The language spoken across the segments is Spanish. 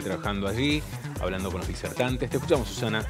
trabajando allí, hablando con los disertantes. Te escuchamos, Susana.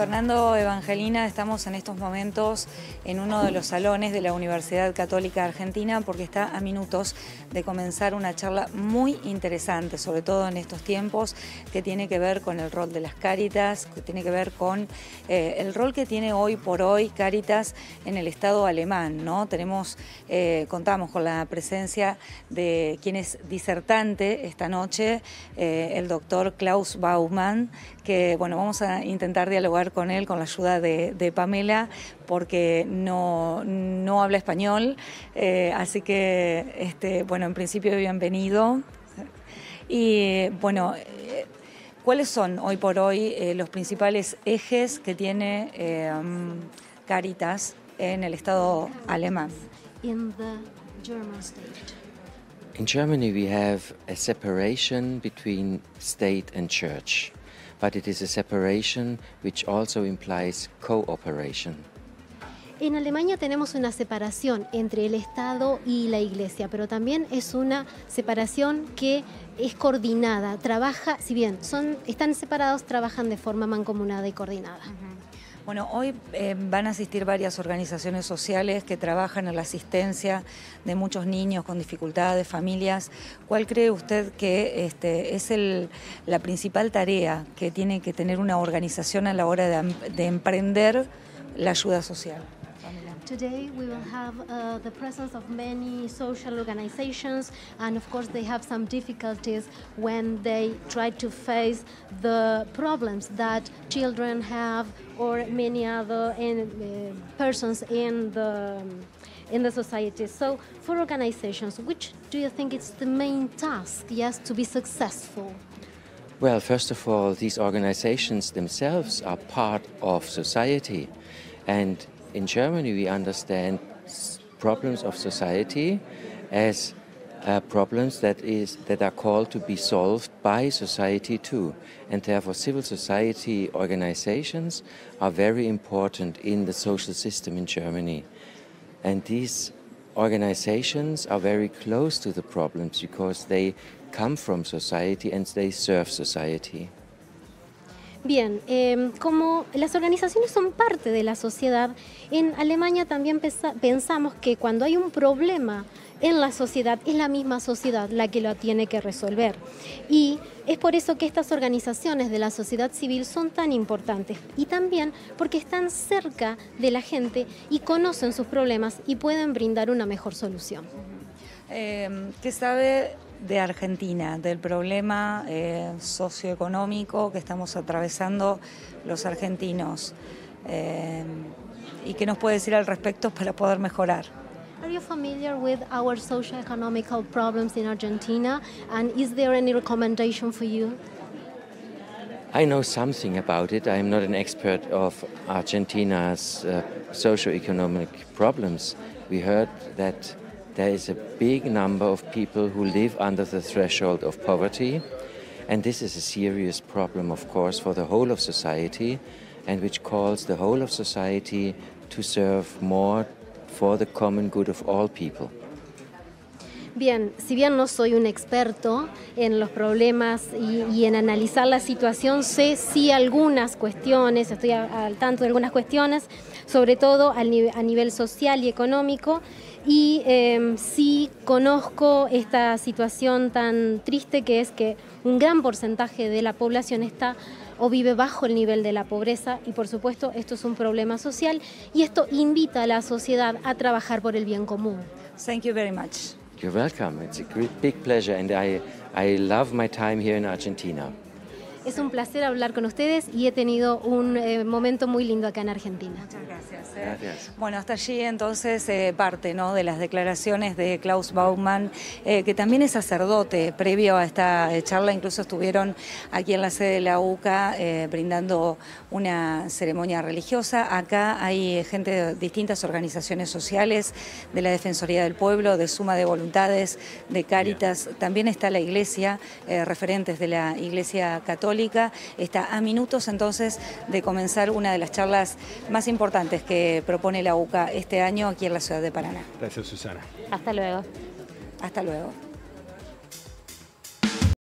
Fernando Evangelina, estamos en estos momentos en uno de los salones de la Universidad Católica Argentina porque está a minutos de comenzar una charla muy interesante, sobre todo en estos tiempos, que tiene que ver con el rol de las Cáritas, que tiene que ver con eh, el rol que tiene hoy por hoy Cáritas en el Estado alemán. ¿no? Tenemos, eh, contamos con la presencia de quien es disertante esta noche, eh, el doctor Klaus Baumann, que bueno, vamos a intentar dialogar con él con la ayuda de, Pamela porque no, no habla español, eh, así que, este, bueno, en principio bienvenido. Y bueno, eh, ¿cuáles son hoy por hoy eh, los principales ejes que tiene Caritas en el Estado alemán? In the German state. In Germany, we have a separation between state and church. But it is a separation which also implies cooperation. En Alemania tenemos una separación entre el Estado y la Iglesia, pero también es una separación que es coordinada, trabaja, si bien son, están separados, trabajan de forma mancomunada y coordinada. Bueno, hoy eh, van a asistir varias organizaciones sociales que trabajan en la asistencia de muchos niños con dificultades, familias. ¿Cuál cree usted que este, es la principal tarea que tiene que tener una organización a la hora de emprender la ayuda social? Today we will have uh, the presence of many social organizations and of course they have some difficulties when they try to face the problems that children have or many other in, uh, persons in the in the society. So for organizations, which do you think is the main task, yes, to be successful? Well, first of all, these organizations themselves are part of society and in Germany we understand problems of society as uh, problems that is that are called to be solved by society too, and therefore civil society organizations are very important in the social system in Germany, and these organizations are very close to the problems because they come from society and they serve society. Bien, em, como las organizaciones son parte de la sociedad, en Alemania también pensamos que cuando hay un problema en la sociedad, es la misma sociedad la que lo tiene que resolver. Y es por eso que estas organizaciones de la sociedad civil son tan importantes y también porque están cerca de la gente y conocen sus problemas y pueden brindar una mejor solución. ¿Qué sabe de Argentina, del problema eh, socioeconómico que estamos atravesando los argentinos. Eh, ¿Y qué nos puede decir al respecto para poder mejorar? Are you familiar with our socio-economical problems in Argentina? And is there any recommendation for you? I know something about it. I am not an expert of Argentina's uh, socio-economic problems. We heard that there is a big number of people who live under the threshold of poverty. And this is a serious problem, of course, for the whole of society, and which calls the whole of society to serve more for the common good of all people. Bien, si bien no soy un experto en los problemas y, en analizar la situación, sé sí algunas cuestiones, estoy al tanto de algunas cuestiones, sobre todo a nivel social y económico, y em, sí conozco esta situación tan triste que es que un gran porcentaje de la población está o vive bajo el nivel de la pobreza y por supuesto esto es un problema social y esto invita a la sociedad a trabajar por el bien común. Thank you very much. You're welcome. It's a great, big pleasure and I, I love my time here in Argentina. Es un placer hablar con ustedes y he tenido un eh, momento muy lindo acá en Argentina. Muchas gracias. Eh. Gracias. Bueno, hasta allí entonces eh, parte ¿no? de las declaraciones de Klaus Baumann, que también es sacerdote. Previo a esta charla incluso estuvieron aquí en la sede de la UCA brindando una ceremonia religiosa. Acá hay gente de distintas organizaciones sociales, de la Defensoría del Pueblo, de Suma de Voluntades, de Cáritas. También está la Iglesia, referentes de la Iglesia Católica está a minutos entonces de comenzar una de las charlas más importantes que propone la UCA este año aquí en la ciudad de Paraná. Gracias, Susana. Hasta luego. Hasta luego.